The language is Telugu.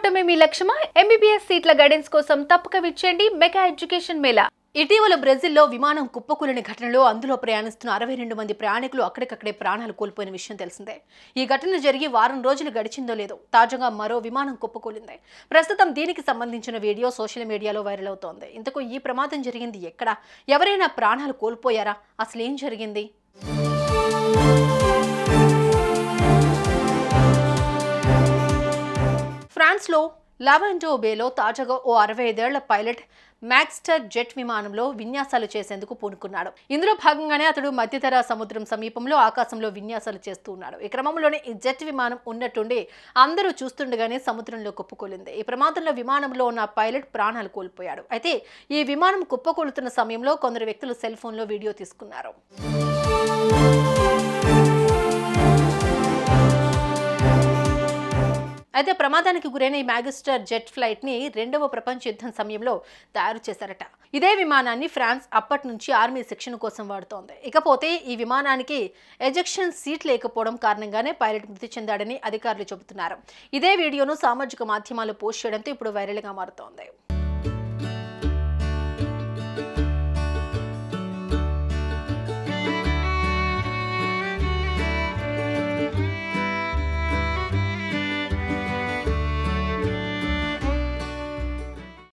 కూటమి మీ లక్ష్యమా? ఎంబీబీఎస్ సీట్ల గైడెన్స్ కోసం తప్పక విచ్చేయండి మెగా ఎడ్యుకేషన్ మేళా. ఇటీవల బ్రెజిల్లో విమానం కుప్పకూలిన ఘటనలో అందులో ప్రయాణిస్తున్న అరవై రెండు మంది ప్రయాణికులు అక్కడికక్కడే ప్రాణాలు కోల్పోయిన విషయం తెలిసిందే. ఈ ఘటన జరిగి వారం రోజులు గడిచిందో లేదో తాజాగా మరో విమానం కుప్పకూలింది. ప్రస్తుతం దీనికి సంబంధించిన వీడియో సోషల్ మీడియాలో వైరల్ అవుతోంది. ఇంతకు ఈ ప్రమాదం జరిగింది ఎక్కడ? ఎవరైనా ప్రాణాలు కోల్పోయారా? అసలు ఏం జరిగింది? ఫ్రాన్స్లో లావెండో బేలో తాజాగా ఓ అరవై ఐదేళ్ళ పైలట్ మ్యాక్స్టర్ జెట్ విమానంలో విన్యాసాలు చేసేందుకు పూనుకున్నాడు. ఇందులో భాగంగానే అతడు మధ్యతర సముద్రం సమీపంలో ఆకాశంలో విన్యాసాలు చేస్తూ ఉన్నాడు. ఈ క్రమంలోనే ఈ జెట్ విమానం ఉన్నట్టుండి అందరూ చూస్తుండగానే సముద్రంలో కుప్పకూలింది. ఈ ప్రమాదంలో విమానంలో ఉన్న పైలట్ ప్రాణాలు కోల్పోయాడు. అయితే ఈ విమానం కుప్పకూలుతున్న సమయంలో కొందరు వ్యక్తులు సెల్ ఫోన్లో వీడియో తీసుకున్నారు. అయితే ప్రమాదానికి గురైన ఈ మ్యాగిస్టర్ జెట్ ఫ్లైట్ని రెండవ ప్రపంచ యుద్ధం సమయంలో తయారు చేశారట. ఇదే విమానాన్ని ఫ్రాన్స్ అప్పటి నుంచి ఆర్మీ శిక్షణ కోసం వాడుతోంది. ఇకపోతే ఈ విమానానికి ఎజెక్షన్ సీట్ లేకపోవడం కారణంగానే పైలట్ మృతి చెందాడని అధికారులు చెబుతున్నారు. ఇదే వీడియోను సామాజిక మాధ్యమాలు పోస్ట్ చేయడంతో ఇప్పుడు వైరల్గా మారుతోంది.